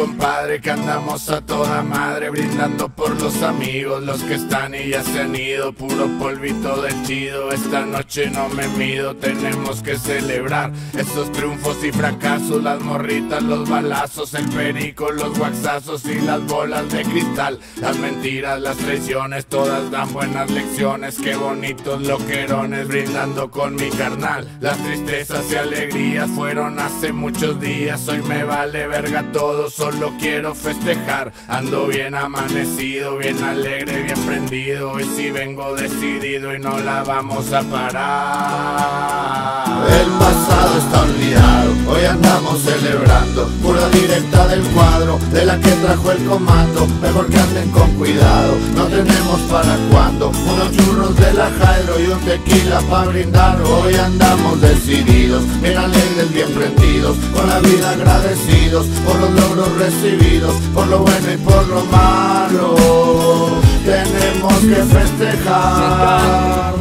compadre que andamos a toda madre brindando por los amigos, los que están y ya se han ido, puro polvito del chido. Esta noche no me mido, tenemos que celebrar estos triunfos y fracasos, las morritas, los balazos, el perico, los guaxazos y las bolas de cristal, las mentiras, las traiciones, todas dan buenas lecciones. Qué bonitos loquerones brindando con mi carnal. Las tristezas y alegrías fueron hace muchos días, hoy me vale verga todo, solo quiero festejar. Ando bien amanecido, bien alegre, bien prendido. Hoy sí vengo decidido y no la vamos a parar. El pasado está olvidado, celebrando. Pura directa del cuadro, de la que trajo el comando. Mejor que anden con cuidado, no tenemos para cuando Unos churros de la Jairo y un tequila para brindar. Hoy andamos decididos, bien alegres, bien prendidos. Con la vida agradecidos, por los logros recibidos. Por lo bueno y por lo malo Tenemos que festejar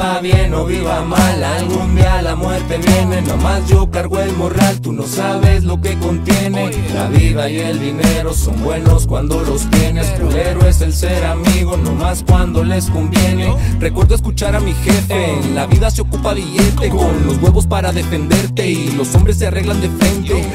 Viva bien o viva mal, algún día la muerte viene Nomás yo cargo el morral, tú no sabes lo que contiene. La vida y el dinero son buenos cuando los tienes Culero es el ser amigo, nomás cuando les conviene. Recuerdo escuchar a mi jefe, en la vida se ocupa billete Con los huevos para defenderte y los hombres se arreglan de frente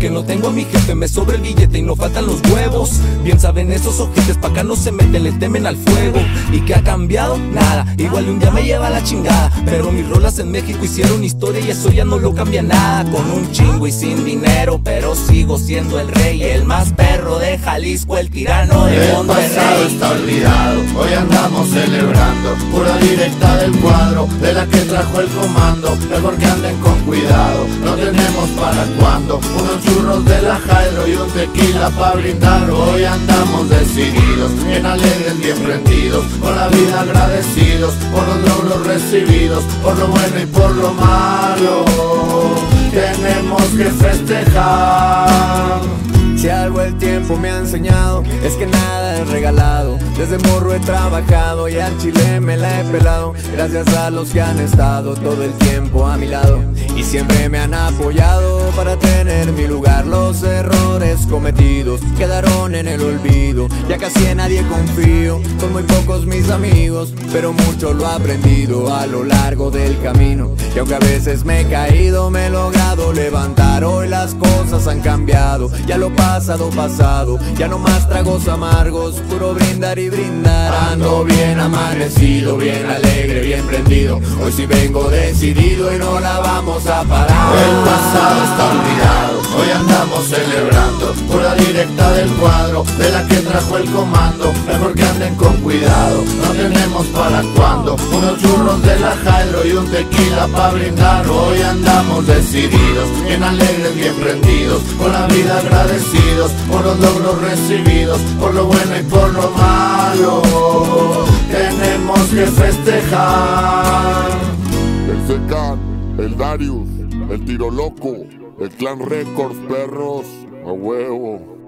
que no tengo a mi jefe, me sobra el billete y no faltan los huevos. Bien saben esos ojetes, pa' acá no se meten, le temen al fuego. ¿Y qué ha cambiado? Nada, igual un día me lleva la chingada. Pero mis rolas en México hicieron historia y eso ya no lo cambia nada. Con un chingo y sin dinero, pero sigo siendo el rey El más perro de Jalisco, el tirano de El pasado está olvidado, hoy andamos celebrando. Pura directa del cuadro, de la que trajo el comando. Mejor que anden con cuidado, no tenemos para cuando Unos churros de la Jairo y un tequila para brindar Hoy andamos decididos, bien alegres, bien prendidos Con la vida agradecidos, por los logros recibidos Por lo bueno y por lo malo Tenemos que festejar si algo el tiempo me ha enseñado es que nada es regalado. Desde morro he trabajado y al chile me la he pelado. Gracias a los que han estado todo el tiempo a mi lado y siempre me han apoyado para tener. Los errores cometidos quedaron en el olvido. Ya casi en nadie confío, son muy pocos mis amigos, pero mucho lo he aprendido a lo largo del camino. Y aunque a veces me he caído, me he logrado levantar. Hoy las cosas han cambiado, ya lo pasado, pasado Ya no más tragos amargos, puro brindar y brindar Ando bien amanecido, bien alegre, bien prendido Hoy sí vengo decidido y no la vamos a parar El pasado está olvidado, andamos celebrando. Pura directa del cuadro, de la que trajo el comando. Mejor que anden con cuidado, no tenemos para cuando Unos churros de la Jairo y un tequila para brindar. Hoy andamos decididos, bien alegres, bien prendidos. Con la vida agradecidos por los logros recibidos. Por lo bueno y por lo malo Tenemos que festejar. El Secan, el Darius, el Tiro Loco, el Clan Records, perros, a huevo.